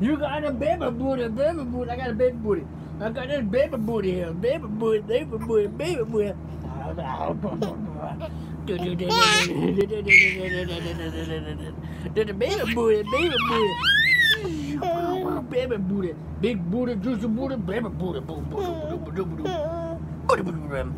You got a baby booty, baby booty. I got a baby booty. I got this baby booty here. Baby booty, baby booty, baby booty. The baby booty, baby booty. Baby booty. Big booty, juicy booty, baby booty. Booty, booty, booty, booty, booty. Booty, booty, booty.